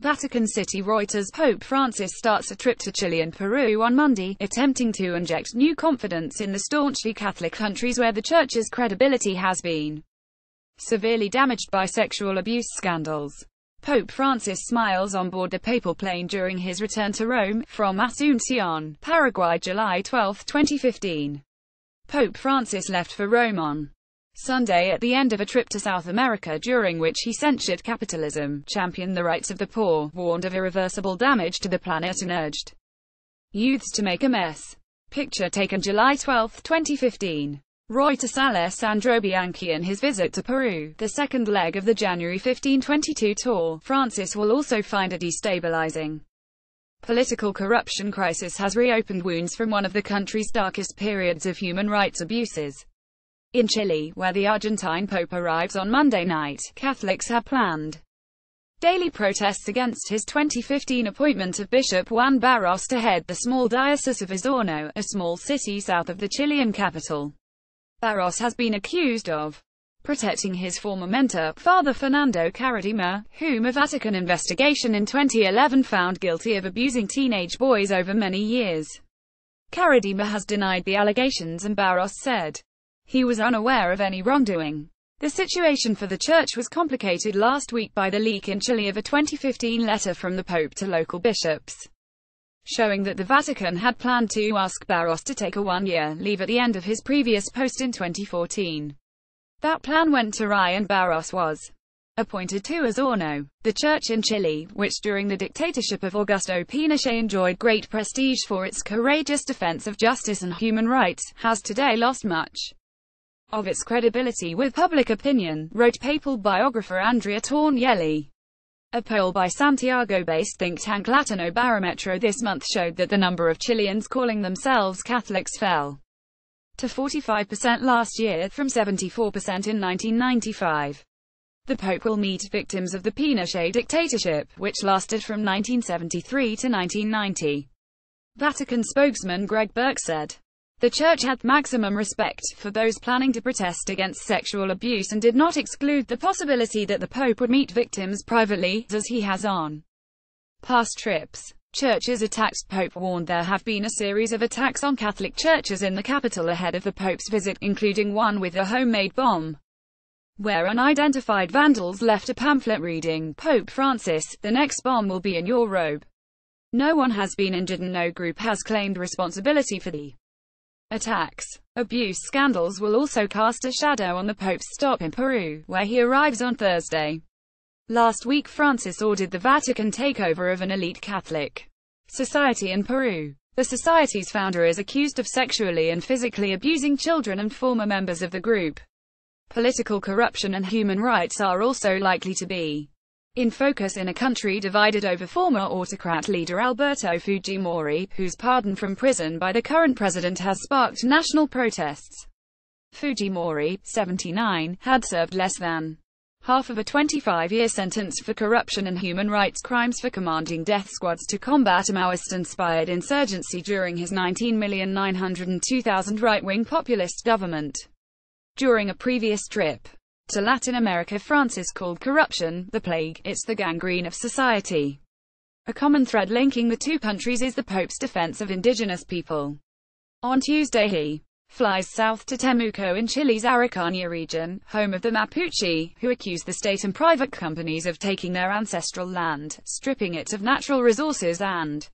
Vatican City Reuters Pope Francis starts a trip to Chile and Peru on Monday, attempting to inject new confidence in the staunchly Catholic countries where the Church's credibility has been severely damaged by sexual abuse scandals. Pope Francis smiles on board the papal plane during his return to Rome, from Asunción, Paraguay July 12, 2015. Pope Francis left for Rome on Sunday at the end of a trip to South America during which he censured capitalism, championed the rights of the poor, warned of irreversible damage to the planet and urged youths to make a mess. Picture taken July 12, 2015. Reuters Alessandro Bianchi in his visit to Peru, the second leg of the January 1522 tour, Francis will also find a destabilizing political corruption crisis has reopened wounds from one of the country's darkest periods of human rights abuses. In Chile, where the Argentine Pope arrives on Monday night, Catholics have planned daily protests against his 2015 appointment of Bishop Juan Barros to head the small Diocese of Osorno, a small city south of the Chilean capital. Barros has been accused of protecting his former mentor, Father Fernando Karadima, whom a Vatican investigation in 2011 found guilty of abusing teenage boys over many years. Karadima has denied the allegations and Barros said, he was unaware of any wrongdoing. The situation for the church was complicated last week by the leak in Chile of a 2015 letter from the Pope to local bishops, showing that the Vatican had planned to ask Barros to take a one-year leave at the end of his previous post in 2014. That plan went awry and Barros was appointed to Osorno. The church in Chile, which during the dictatorship of Augusto Pinochet enjoyed great prestige for its courageous defense of justice and human rights, has today lost much of its credibility with public opinion, wrote papal biographer Andrea Tornielli. A poll by Santiago-based think tank Latino Barometro this month showed that the number of Chileans calling themselves Catholics fell to 45% last year, from 74% in 1995. The Pope will meet victims of the Pinochet dictatorship, which lasted from 1973 to 1990. Vatican spokesman Greg Burke said. The Church had maximum respect for those planning to protest against sexual abuse and did not exclude the possibility that the Pope would meet victims privately, as he has on past trips. Churches attacked Pope warned there have been a series of attacks on Catholic churches in the capital ahead of the Pope's visit, including one with a homemade bomb, where unidentified vandals left a pamphlet reading, Pope Francis, the next bomb will be in your robe. No one has been injured and no group has claimed responsibility for the attacks. Abuse scandals will also cast a shadow on the Pope's stop in Peru, where he arrives on Thursday. Last week Francis ordered the Vatican takeover of an elite Catholic society in Peru. The society's founder is accused of sexually and physically abusing children and former members of the group. Political corruption and human rights are also likely to be in focus in a country divided over former autocrat leader Alberto Fujimori, whose pardon from prison by the current president has sparked national protests. Fujimori, 79, had served less than half of a 25-year sentence for corruption and human rights crimes for commanding death squads to combat a Maoist-inspired insurgency during his 19,902,000 right-wing populist government. During a previous trip, to Latin America Francis called corruption, the plague, it's the gangrene of society. A common thread linking the two countries is the Pope's defense of indigenous people. On Tuesday he flies south to Temuco in Chile's Araucanía region, home of the Mapuche, who accuse the state and private companies of taking their ancestral land, stripping it of natural resources and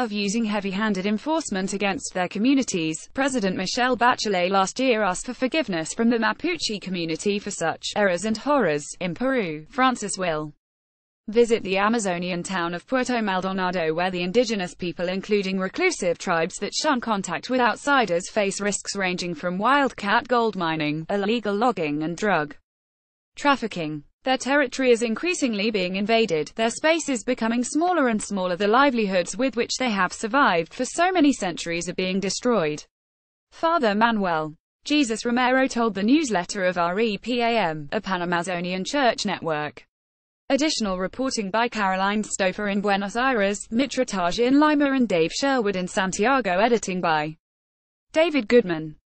of using heavy-handed enforcement against their communities. President Michelle Bachelet last year asked for forgiveness from the Mapuche community for such errors and horrors. In Peru, Francis will visit the Amazonian town of Puerto Maldonado where the indigenous people including reclusive tribes that shun contact with outsiders face risks ranging from wildcat gold mining, illegal logging and drug trafficking. Their territory is increasingly being invaded, their space is becoming smaller and smaller the livelihoods with which they have survived for so many centuries are being destroyed. Father Manuel Jesus Romero told the newsletter of REPAM, a Pan-Amazonian church network. Additional reporting by Caroline Stauffer in Buenos Aires, Mitra Taj in Lima and Dave Sherwood in Santiago editing by David Goodman.